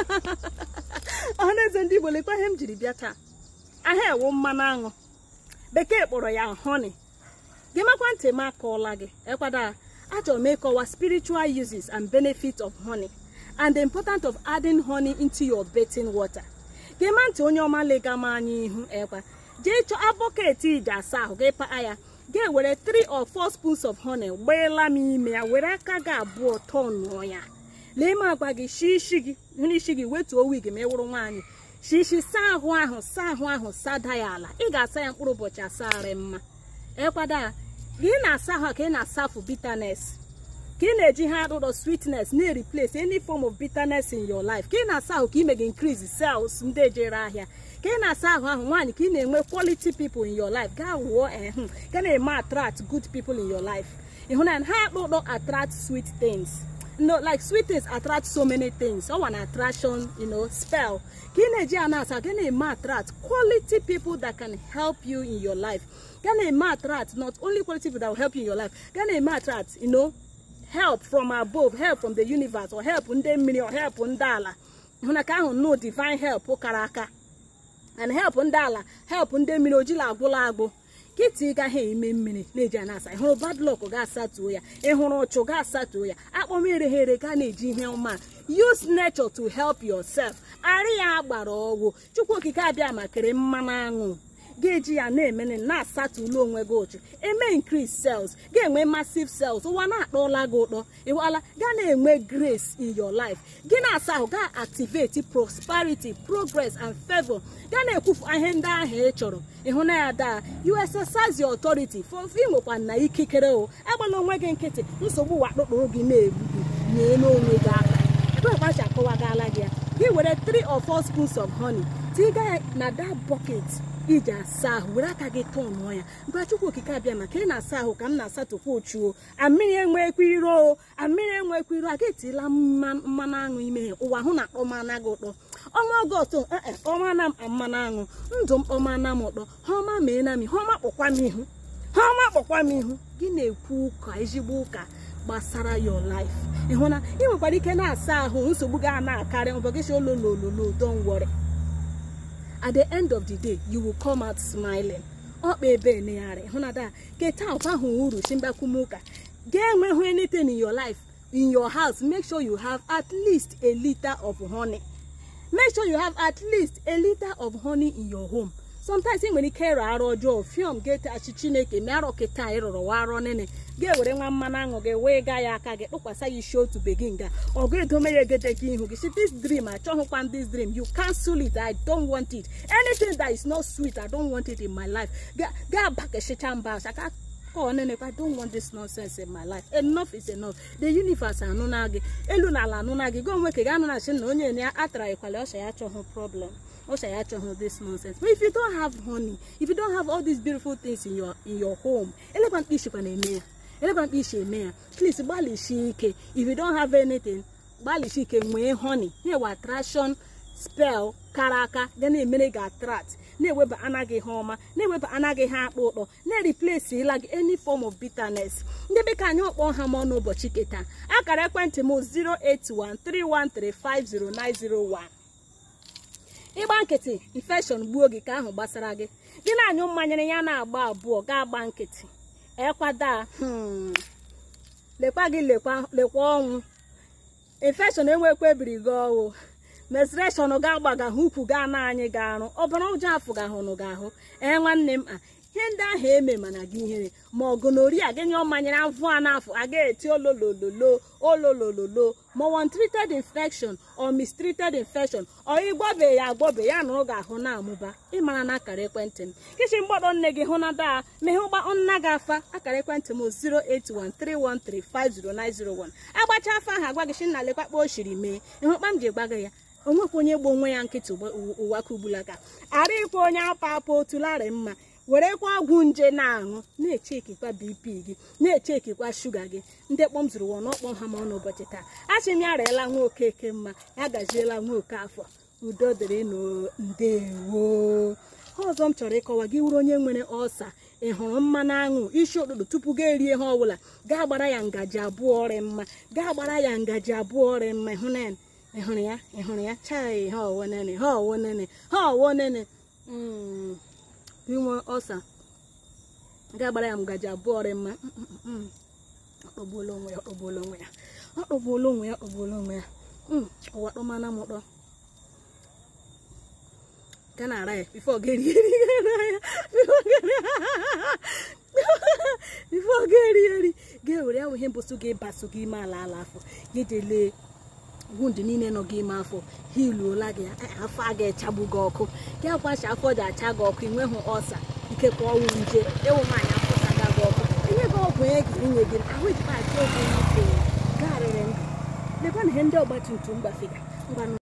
eze ndị igbo lekwa ihe m jiri bịa taa ahịa ewu mmanụ aṅụ bekee kpọrọ ya honi gị makwa ntị m akọọla gị ekwada achọrọ m ịkọwa spiritual uses and benefits of honey and the importance of adding honey into your bathing water gị ma ntị onye ọma lega m anya ihu ekwa jee chọọ bọket iji asa ahụ gị paa ya gị were 3 or 4 spoons of honey gbeela m ime ya were aka gị abụọ tọnụọ ya lee ime agwa gị shi isi gị nri isi gị wetuo owi gị ma ị wụrụ nwaanyị shi saa ahụ ahụ saa ahụ ahụ sada ya ala ị ga-asa ya mkpụrụ ụbọchị asarị mma ekwada ya ka ị na-asa ahụ ka ị na-asafu bitterness ka ị na-eji ha arụrọ sweetness na-replace any form of bitterness in your life ka ị na-asa ahụ ka ị gị increase sels ndị jere ahịa ka ị na-asa ahụ ahụ nwaanyị ka ị na-enwe quality people in your life gaa wuo ehụ ka hmm, na-eme attract good people in your life ịhụ na ha akpụrọ attract swit things No, like sweetness things attract so many things So an attraction you know spell kineji anasa gene a attract quality people that can help you in your life Can a attract not only quality people that will help you in your life Can a attract you know help from above help from the universe or help ndị mmiri or help ndị ala hụna ka ahụ no divine help kara aka and help ndị ala help ndị mmiri ojila agwụla agbụ nkịtị gaghị eme mmiri na-eji a ịhụrụ badlọk ga-asatuo ya ịhụrụ ọchụ ga-asatuo ya akpọ ireghere ere ga na-eji ihe ọma use nature to help yourself arị ya gbara ọgwụ chukwu okike abịa ma kere mmanụ aṅụ ga-eji ya na-emene na-asatụlu onwe gị ụchụ eme increase sels ga-enwe massive sales ụwa na-akpọla gị ụtọ ịwala ga na-enwe grace in your life gị na-asa ahụ ga activate prosperity progress and favor ga na-ekwufu ihe ndị ahụ ị chọrọ ịhụ na ya daa you otority your authority for na ikikere o agbala onwe gị nkịtị nsogbu ụwa kpụkpụrụ gị na-egbu gị nye n'onwe gị aka ebekwachi akọwagala gị ya gị were 3 of 4 spoons of honey tiga na that bucket iji asa ahụ were aka gị tọnụọ ya mgbe Chukwu okike abịa maka ị na-asa ahụ ka m na-asatụkwa ochuo amịrị enwekwa iro o amịrị enwekwa iro a ga-etila mmanụ aṅụ ime ụwa hụ na ọmana gị ụtọ ọnwa ọgọst e, e, ọmana m mmanụ aṅụ ndụ m ọmana m ụtọ họma mee na m họma kpọkwa m ihu ọma kpọkwa m ihu gị na-ekwu ụka ezigbo ụka gbasara ya laif ịhụna na ị nwekwara ike na-asa ahụ nsogbu gị a na-akarị ụbọchị ololololo don't worry at the end of the day you will come out smiling ọkpa ebe enegharị hụ na da keta ahụ uru chimbakwumuka ga-enweghị anything in your life in your house make sure you have at least a liter of honey make sure you have at least a liter of honey in your home sometimes ị nwere ike ịrụ arụ ọjọọ fiom ga-etachi chineke ma arọ kịta ị rụrụ wa arọ nene ga-ewere nwa mmanụ aṅụ gị wee gaa ya aka gị kpụkwasa ya isi otu be gị nga ọ ga-edome ya egede gị ihu gị si this dream achọghịkwa this dream you cancel it i don't want it anything that is not sweet i don't want it in my life gaa bakesicha mba chaka call nenekwa i don't want this nonsense in my life enough is enough the universe anụna gị elu na ala anụna gị gị onwe ka gị anụna chi na onye enye atara ịkwala ọsha ya achọghị problem this nonsense but if you don't have honey if you don't have all these beautiful things in your in your home elekwa mkpa ishikwa na-eme ya elekwa mkpa ishi please gbalịsie ike if you don't have anything gbalịsie ike nwee honey na-ewe attraction spell kara aka ga na-emere gị attract na-eweba anaghị ha ọma na anaghị ha akpa ụkpọ na-replace ila gị any form of bitterness ndị bekee anyị ọkpọ ha ma n'ụbọchị keta akara ekwentị m 08131350901 ịgba nkịtị infekshọn gbuo gị ka ahụ gbasara gị gị na-anyụ mmanyere ya na-agba abụọ gaa agba nkịtị ekwada hmm. lekwa gị lekwa ọnwụ infekshọn enwekwa ebiri gị ọnwụ menstruation ga-agba ukwu gaa na anyị ga arụ ọ bụrụ ụjọ afọ gị ahụ ahụ nwanne m a ihe ndị ahụ eme mana gị ihere ma ọgụ na ori aga nye ọmanyere avụ a n'afọ aga eti ololololo ololololo ma one treated infection or mistreated infection ọ ịgwọbe ya agwọbe ya nụrụ ga-ahụ na-amụba ịmara na akara ekwentị m kichi mgbọdọ nne gị hụ na daa meghe ụgba nna gị afa akara ekwentị m 08131350901 agbacha afa ahụ agwa gị shinna lekpakpa o shiri mee ịhụkpa m ji gbaga ya onwekwa onye gbo onwe ya nkịtị ụwa kugbulaka arịkwa onye apụ apụ otularị mma werekwa ọgwụ nje na-aṅụ na-echekikwa bp gị na-echekikwa shuga gị ndị kpọmzụrụ wọn n'ọkpọ ha ma ọ n'ụbọchị taa a sị m ya rịala nwa okeke mma ya gaziela nwa oke afọ udo dịrị ndewo ọzọ m chọrọ ịkọwa gị wuru onye nwere ọsa ị hụrụ mmanụ aṅụ isi ụtụtụ tupu ga erie ha ọbụla gaa gbara ya ngaji abụọ ọrị mma gaa gbara ya ngaji abụọ ọrị mma ịhụrụ ya ịhụrụ ya ịhụrụ chai ha nene ha nene ha nene hmm. inwe ọsa ga-agbara ya ngaji abụọ rị mma ọkpọgbuola onwe ya ọkpọgbuola onwe ya ọkpọgbuola onwe ya ọkpọgbuola onwe ya ụwa hmm, kpọmana m ụtọ ga na-ara ya bifo ga eri eri ga-ewere ya bụ ihe mbụsụ ga-ebaso gị ime ala ala afọ ga eje lee ndị niile nọ gị ime afọ ha iluola gị e, afọ a ga-echagbu gị ọkụ gị akwacha afọ ji acha gị ọkụ ịnweghị ọsa ike ka ọnwụ nje ịwụ nwaanyị afọ saga gị ọkụ inye gị ọgwụ nye gị inye gị ahụ jiba achị oge gaa garịrị ndụ lebana ihe ndị ọgbatumtum gbafega